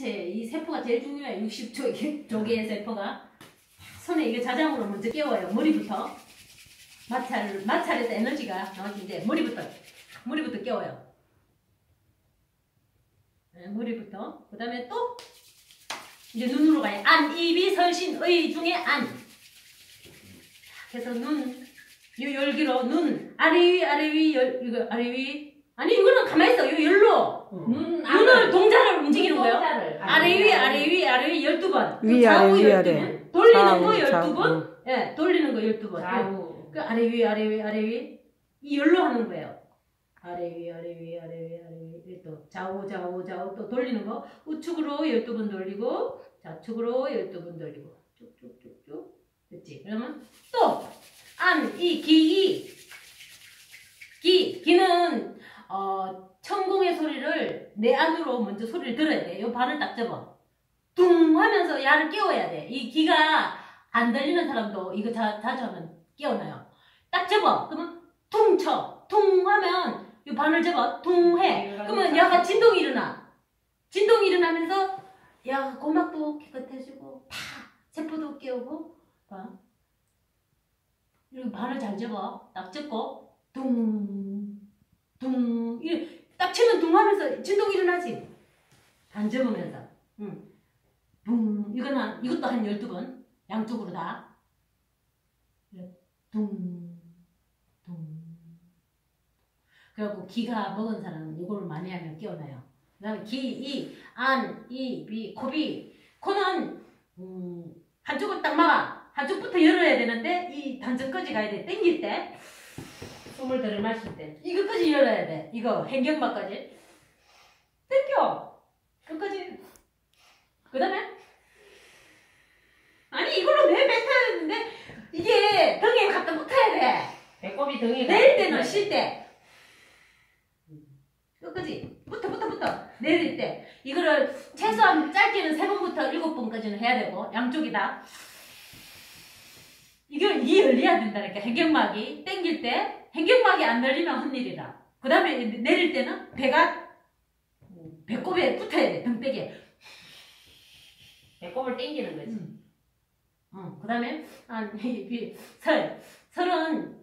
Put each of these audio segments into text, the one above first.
인체 이 세포가 제일 중요해. 60조 조개의 세포가 손에 이게 자장으로 먼저 깨워요. 머리부터 마찰 마찰에서 에너지가 나오지 이제 머리부터 머리부터 깨워요. 네, 머리부터 그 다음에 또 이제 눈으로 가요. 안, 입이, 설신, 의 중에 안. 그래서 눈, 요 열기로 눈, 아래 위, 아래 위, 열, 이거 아래 위. 아니 이거는 가만히 있어. 요 열로 눈눈 그 열두 번. 위아래, 위아래. 돌리는 좌우, 거 열두 번. 예, 돌리는 거 열두 번. 좌우. 예. 그 아래 위, 아래 위, 아래 위. 이 열로 하는 거예요. 아래 위, 아래 위, 아래 위, 아래 위. 또 좌우, 좌우, 좌우 또 돌리는 거. 우측으로 열두 번 돌리고 좌측으로 열두 번 돌리고. 쭉쭉쭉쭉. 됐지? 그러면 또 안, 이, 기, 이. 기, 기는 어, 천공의 소리를 내 안으로 먼저 소리를 들어야 돼. 요 반을 딱 접어. 둥 하면서 야를 깨워야 돼. 이 기가 안 들리는 사람도 이거 자, 자주 하면 깨어나요. 딱 접어. 그러면 퉁 쳐. 퉁 하면 이 반을 접어. 퉁 해. 그러면 야가 진동이 일어나. 진동이 일어나면서 야 고막도 깨끗해지고 다 세포도 깨우고 봐. 이렇게 반을 잘 접어. 딱 접고 둥 둥. 이딱 치면 둥 하면서 진동이 일어나지. 반 접으면서. 응. 둥. 이거는 이것도 한 12번. 양쪽으로 다. 둥. 둥. 그래갖고 기가 먹은 사람은 이거를 많이 하면 깨어나요. 그 다음에 기, 이, 안, 이, 비, 코비. 코는, 음, 한쪽은 딱 막아. 한쪽부터 열어야 되는데, 이 단전까지 가야 돼. 땡길 때. 숨을 들여 마실 때. 이거까지 열어야 돼. 이거, hen경막까지. 땡겨. 끝까지. 그 다음에, 아니, 이걸로 왜 뱉어야 되는데, 이게 등에 갖다 붙어야 돼. 배꼽이 등에 내릴 때는 쉴 때. 끝까지. 붙어, 붙어, 붙어. 내릴 때. 이거를 최소한 짧게는 세 번부터 일곱 번까지는 해야 되고, 양쪽이 다. 이걸 이 열려야 된다니까, hen경막이. 땡길 때, hen경막이 안 열리면 헛일이라. 그 다음에 내릴 때는 배가, 배꼽에 붙어야 돼, 등백에. 배꼽을 당기는 거지. 음. 어, 그 다음에, 아, 설. 설은,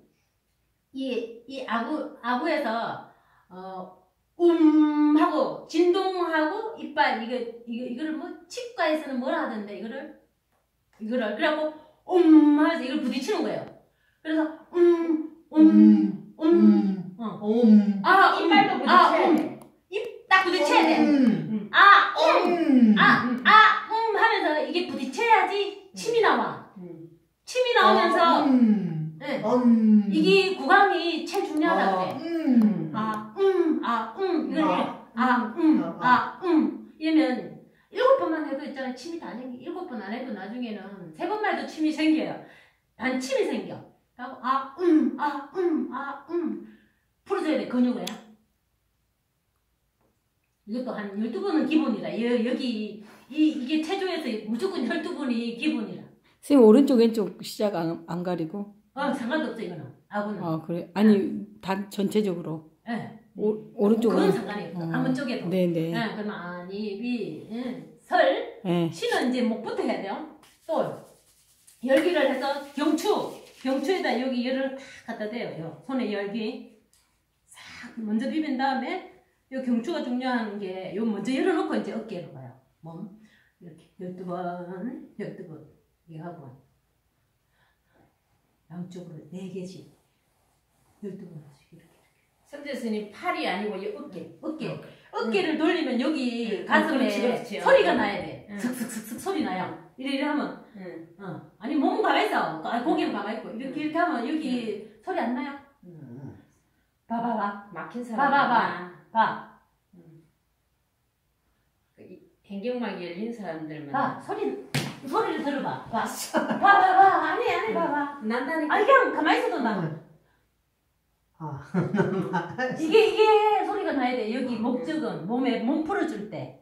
이, 이 아구, 아구에서, 어, 음 하고, 진동하고, 이빨, 이거, 이거, 이거를 뭐, 치과에서는 뭐라 하던데, 이거를? 이거를. 그래갖고, 음 하면서 이걸 부딪히는 거예요. 그래서, 음, 음, 음, 어. 옴. 아, 이빨도 음, 부딪혀야 아, 음. 돼. 딱 부딪혀야 돼. 음. 아, 음, 음. 아, 아, 음 하면서 이게 부딪혀야지 침이 나와. 음. 침이 나오면서, 음. 네. 음. 이게 구강이 제일 중요하다 아, 그래. 음. 아, 음, 아, 음, 이걸 아. 아, 음, 아, 아, 음. 이러면 일곱 번만 해도 있잖아. 침이 다 생기. 일곱 번 안 해도 나중에는 세 번만 해도 침이 생겨요. 반침이 생겨. 그리고 아, 음, 아, 음, 아, 음. 풀어줘야 돼. 근육을. 이것도 한 12번은 기본이다. 여, 여기, 이, 이게 체조에서 무조건 12번이 기본이라. 선생님 오른쪽 왼쪽 시작 안, 안 가리고 어, 상관도 없어, 이거는. 아구는. 아 그래 아니 다 전체적으로 예. 오, 오른쪽 그건 상관이 없어. 어. 아무 쪽에도. 네네 예, 그러면 아니, 비, 예, 설, 네. 시는 이제 목부터 해야 돼요. 또 열기를 해서 경추, 경추에다 여기 열을 탁 갖다 대요. 요 손에 열기 싹 먼저 비빈 다음에 요 경추가 중요한 게 요 먼저 열어놓고 이제 어깨로 가요. 몸 이렇게 열두 번, 열두 번 이렇게 하고 양쪽으로 네 개씩 열두 번씩 이렇게 선재 스님 팔이 아니고 이 어깨. 어깨 어깨를 돌리면 여기 응, 가슴에 그렇지, 그렇지. 소리가 나야 돼. 응. 슥슥슥슥 소리 나요. 이래 이래 하면 응. 어. 아니 몸은 가만히 있어. 아, 고개는 가만히 있고 이렇게 이렇게 하면 여기 소리 안 나요? 음. 봐봐봐. 막힌 사람. 봐봐봐. 봐. hen경막이 열린 사람들만. 봐. 소리 소리를 들어봐. 봐. 봐 봐 봐. 아니 아니 봐 봐. 난다니까. 아니 그냥 가만히 있어도 나. 아. 이게 이게 소리가 나야 돼. 여기 목적은 몸에 몸 풀어줄 때.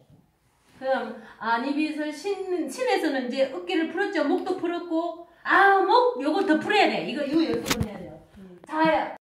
그럼 아니비에서 신 신에서는 이제 어깨를 풀었죠. 목도 풀었고 아 목 요거 더 풀어야 돼. 이거 이거 번 해야 돼요. 자